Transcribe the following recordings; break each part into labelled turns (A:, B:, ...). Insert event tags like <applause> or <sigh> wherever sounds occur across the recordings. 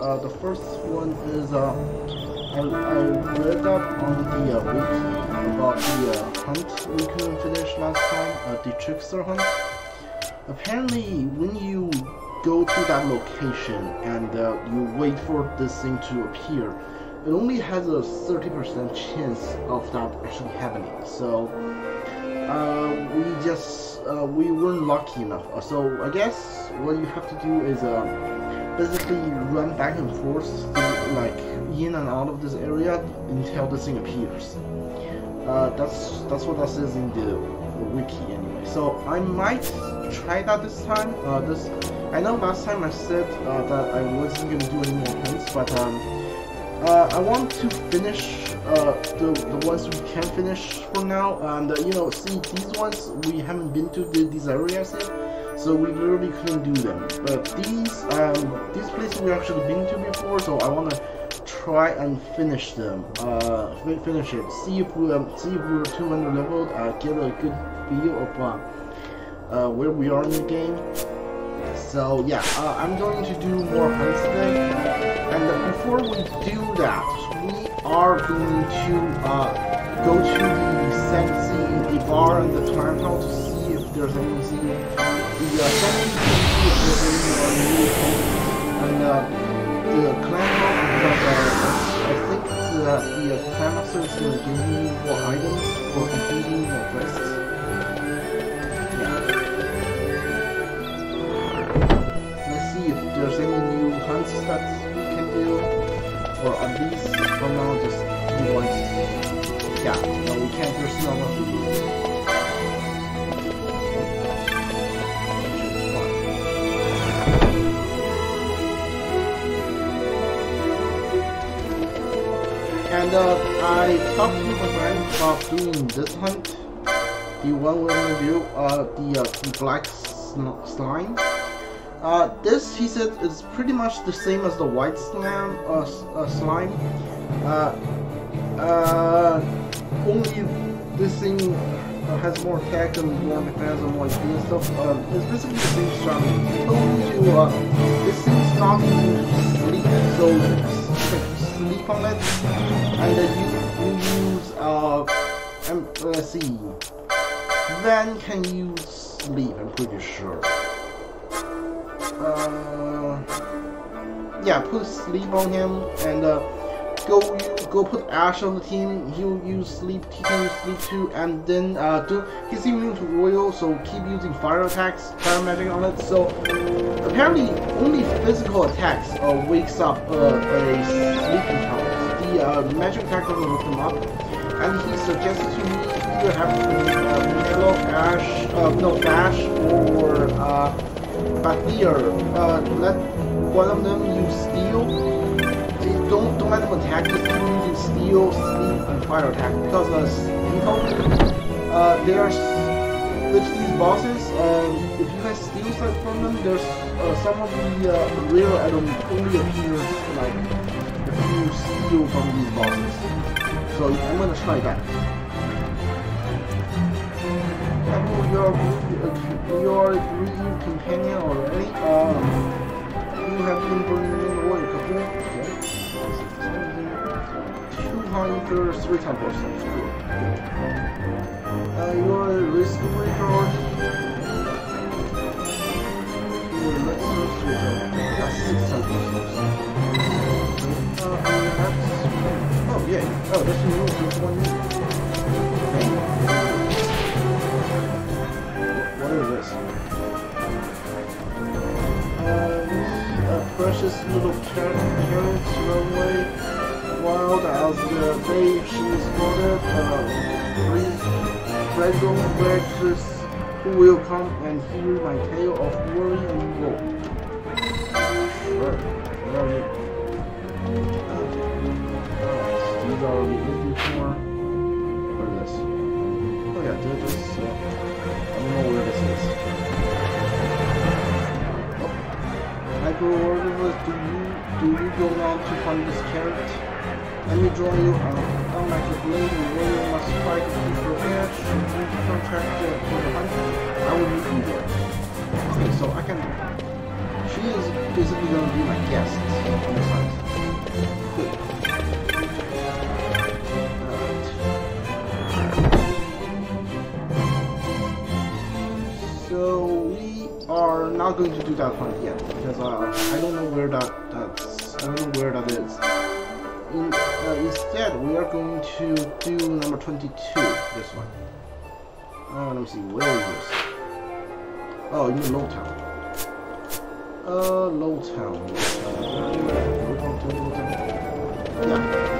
A: Uh, the first one is uh, I, I read up on the uh, wiki about the uh, hunt we couldn't finish last time, uh, the trickster hunt. Apparently, when you go to that location and uh, you wait for this thing to appear, it only has a 30% chance of that actually happening. So uh, we just uh, we weren't lucky enough. So I guess what you have to do is uh, basically run back and forth, like in and out of this area until this thing appears. Uh, that's that's what that says in the, the wiki anyway. So I might try that this time. Uh, this I know last time I said uh, that I wasn't gonna do any more hints, but um, uh, I want to finish uh, the, the ones we can finish for now. And, uh, you know, see, these ones, we haven't been to the, these areas yet, so we literally couldn't do them. But these, um, these places we actually been to before, so I want to try and finish them. Uh, finish it. See if we, um, see if we're 200 leveled, uh, get a good feel of, uh, uh, where we are in the game. So yeah, uh, I'm going to do more hunts today. And uh, before we do that, we are going to uh, go to the Sandsea, the bar and the clan to see if there's anything. The uh, things. And uh, the clan I think the uh, clan master is going to give me more items I talked to my friend about doing this hunt, the one gonna do, uh, the, uh, the black slime. Uh, this, he said, is pretty much the same as the white slime. Uh, uh, slime. Uh, uh, only this thing uh, has more attack and more defense and and stuff. Uh, it's basically the same slime. Told me to, this thing's not to sleep, so and then you, you use, uh, um, let's see, then can you sleep, I'm pretty sure. Uh, yeah, put sleep on him and uh, go go put Ash on the team. He'll use sleep. He can use sleep too, and then uh, do he's immune to oil, so keep using fire attacks, fire magic on it. So apparently, only physical attacks uh, wakes up uh, a sleeping talent. The uh, magic attack doesn't wake him up, and he suggested to me either have uh, Ash, uh, no Ash, or uh, but here, uh, let one of them use steal. Don't don't let them attack. Keep using steal, sleep, and fire attack because uh, uh, there's with these bosses. Um, if you guys steal stuff from them, there's uh, some of the uh, rare items only appear like if you steal from these bosses. So I'm gonna try that. Your your greedy companion already. Um, you have been burning water couple. Two hundred three. Good. Uh, your risk already. Let's three times. That's that's. Oh yeah. Oh, that's new. Just one. What is this? Uh, a precious little carrot runway, wild as the she is spotted, uh, fragile breakfast who will come and hear my tale of worry and woe. Sure. You? Uh, these are we looking for. What is this? Oh yeah, they're just, uh, I don't know where this is. Oh. Micro Organisms, do you do you go on to find this carrot? Let me join you on unlike the blade and you must fight to keep prepared. Should you contract uh, for the hunt, I will meet you there. Okay, so I can she is basically gonna be my guest on the site. So we are not going to do that hunt yet because uh, I don't know where that that's I don't know where that is. Uh, instead, we are going to do number 22. This one. Uh, let me see. Where is this? Oh, you mean Low Town. Uh, Low Town. Low Town. Low Town. Yeah.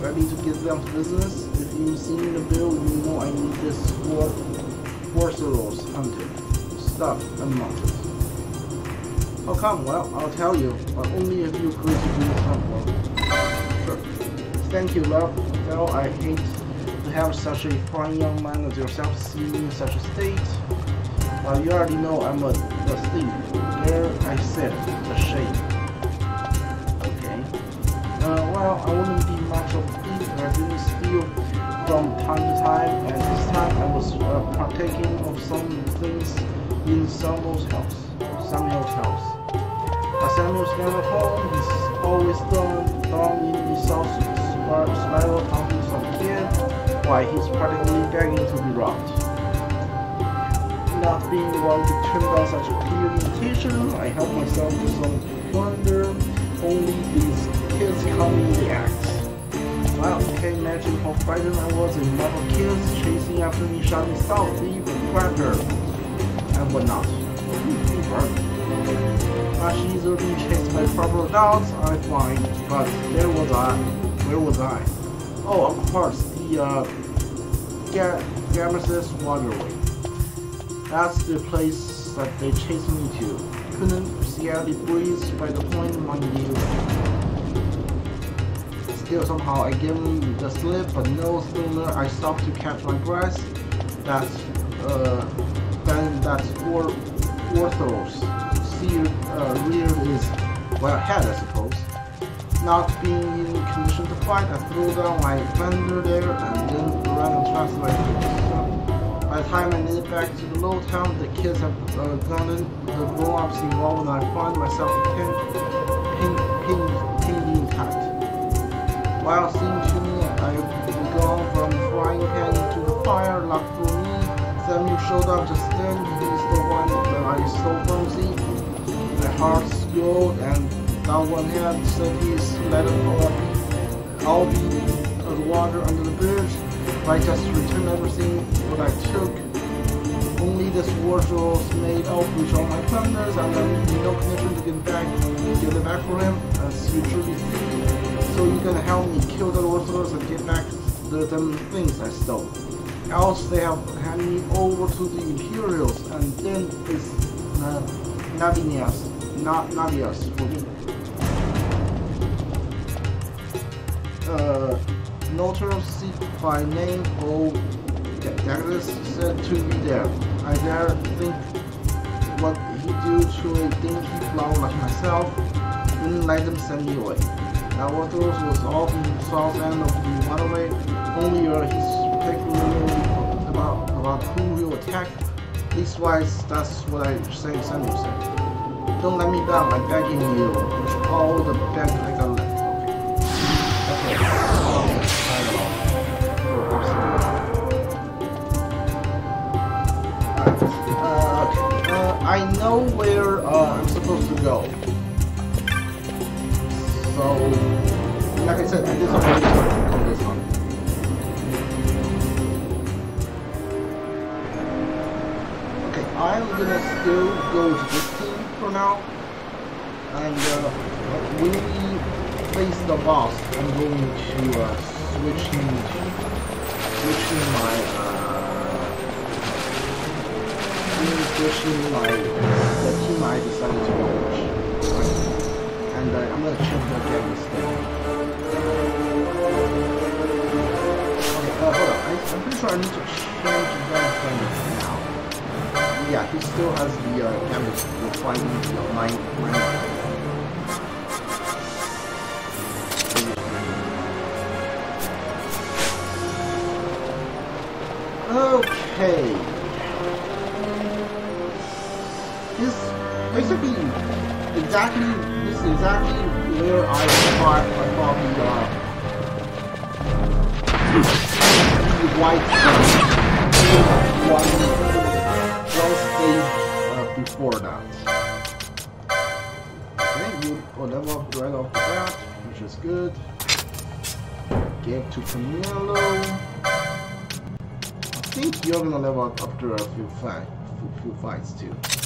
A: Ready to down to business? If you see the bill, you know I need this for Warsaws hunted. Stuff and mounted. Oh come, well, I'll tell you, but only if you agree to do homework. Sure. Thank you, love. Well, I hate to have such a fine young man as yourself see me in such a state. Well, you already know I'm a, a thief. There, I said, a shame. Uh, well, I wouldn't be much of thief I didn't steal from time to time, and this time I was uh, partaking of some things in Samuel's house. Samuel's house. But Samuel's never home, he's always done, down in the south spiral hunting some kid, why he's practically begging to be robbed. Not being one to turn down such a clear invitation, I help myself to some plunder. Only these in the act. Wow, you can imagine how frightened I was with mob kids chasing after me, shouting stop, thief, and grab her, and whatnot. Much easier being chased by proper dogs, I find, but there was I. Where was I? Oh, of course, the uh, Ga- Garamsythe Waterway. That's the place that they chased me to. Couldn't see out the breeze by the point, mind you. Still somehow I gave him the slip, but no sooner I stopped to catch my breath. That's uh then that's four Orthros. See uh rear is well head I suppose. Not being in condition to fight, I threw down my fender there and then ran and translated. So, by the time I made it back to the low town, the kids have uh, gone in, the grown-ups involved, and I find myself pin, pin, pin, pinned intact. While singing, to me, I've gone from frying pan to the fire, luck for me. Samuel showed up just then, he's the one that I stole from Z. My heart swelled and down one hand said he's let it all be. I'll be the water under the bridge. I just returned everything what I took. Only this wardrobe made out with all my plunders and I'm no connection to get back give it back for him as you truly see. So you can help me kill the Orthros and get back the things I stole. Else they have hand me over to the Imperials and then it's uh, Navinias, not Navias for me. Uh, Notar Sikh by name O. Douglas said to me there. I dare think what he do to a dinky flower like myself, didn't let them send me away. Waterloo was off the south end of the waterway, only uh, he's particularly about, about who he'll attack. Leastwise, that's what I say Samuel said. Don't let me down, I'm begging you, with all the best I got left. Okay. Uh, okay. Uh, I know where uh, I'm supposed to go. So, like I said, I did some research on this one. Okay, I'm gonna still go to this team for now. And uh, when we face the boss, I'm going to uh, switch in, switch in my, uh, switch in my, the team I decided to with. Uh, I'm gonna game. Okay, uh, hold on. I, I'm pretty sure I need to change that thing now. Yeah, he still has the uh, damage for fighting the mine. mine. Okay. This basically exactly exactly where I thought I thought the uh the white stage uh, before that. Okay, you oh, level up right off the bat, which is good. Give to Camilo. I think you're gonna level up after a few fight, few, few fights too.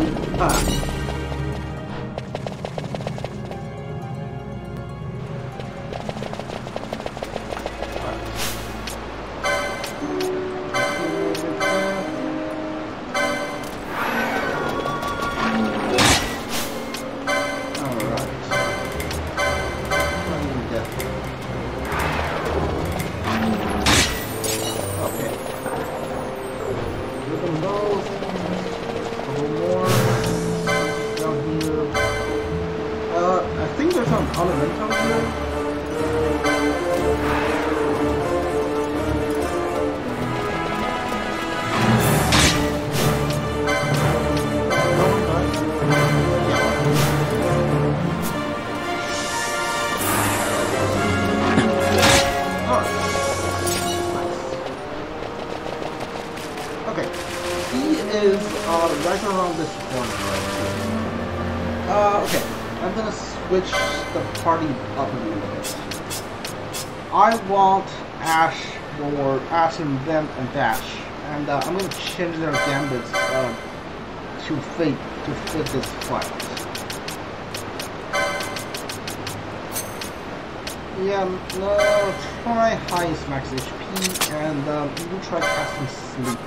A: Yeah. Ah. Them and Dash, and uh, I'm gonna change their gambits uh, to fit to fit this fight. Yeah, no, try highest max HP and um, you try casting sleep.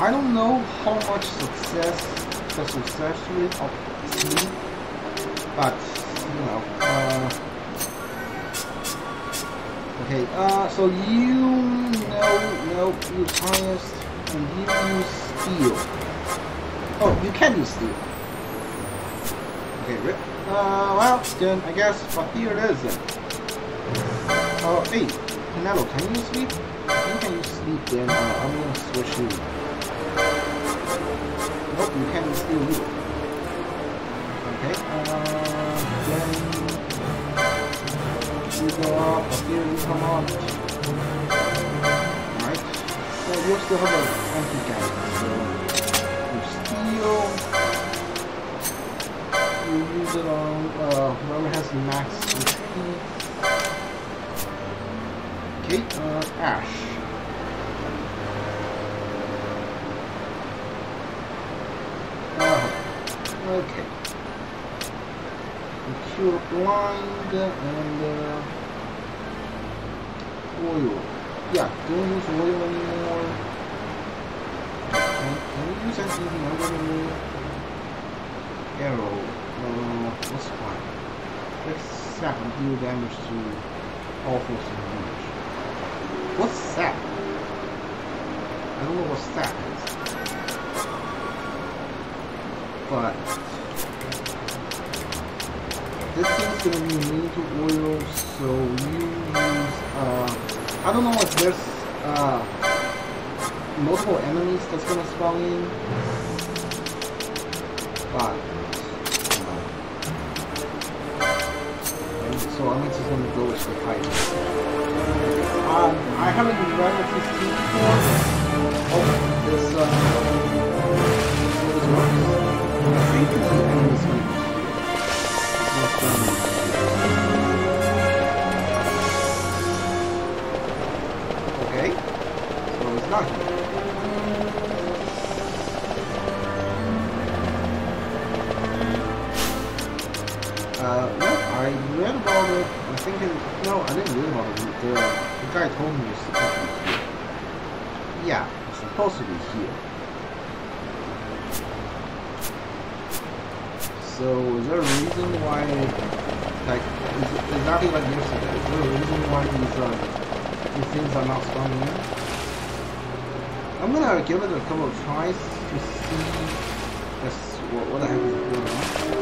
A: I don't know how much success the success rate of sleep, but you know. Uh, okay, uh, so you know, no, use highest, and you use steal. Oh, you can use steal. Okay, rip. Uh, well, then I guess, but here it is then. Uh, hey, Canelo, can you sleep? Think can you sleep then? Uh, I'm gonna switch you. Nope, you can't do it. Okay, uh, you go up, up here you come up. Alright, so you still have an empty gun, so you steal, you use it on uh, whoever has max HP. Okay, uh, Ash. Uh, okay. Cure blind and uh, oil. Yeah, don't use oil anymore. Can, can you use anything other than arrow? Uh, what's fine? Let's sap and deal damage to all forces damage. What's sap? I don't know what sap is. But this thing's gonna be immune oil, so you use uh I don't know if there's uh, multiple enemies that's going to spawn in, but, uh, so I'm just gonna go with the fight. Um I haven't run with this team before. Oh, this uh this works. I think the enemies Uh, no, I read about it. I'm thinking, no, I didn't read about it. The, the guy told me it's supposed to be here. Yeah, it's supposed to be here. So is there a reason why, like, is, it exactly like yesterday, is there a reason why these, uh, these things are not spawning in? I'm gonna give it a couple of tries to see what, what the heck is going on.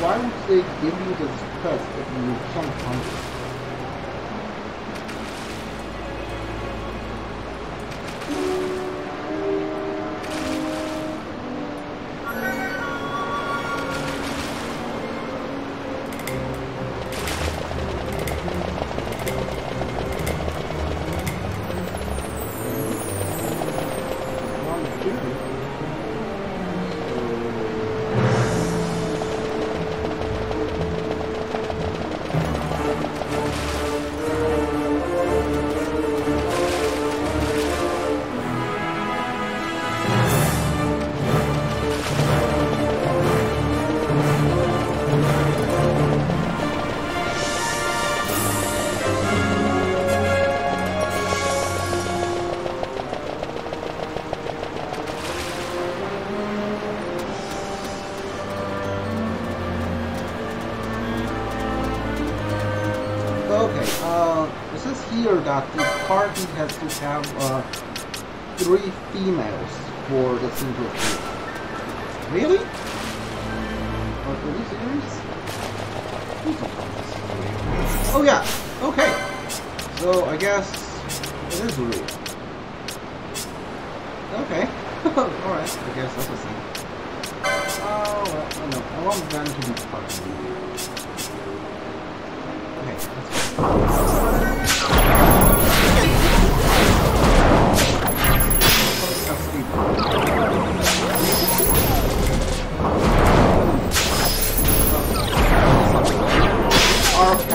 A: Why would they give you this quest if you can't hunt it?
B: Oh yeah. Okay. So I guess it is Louis. Okay. <laughs> Alright, I guess that's the same. Oh, well, oh no. I want Vaan to be me. Okay, let's go. 어.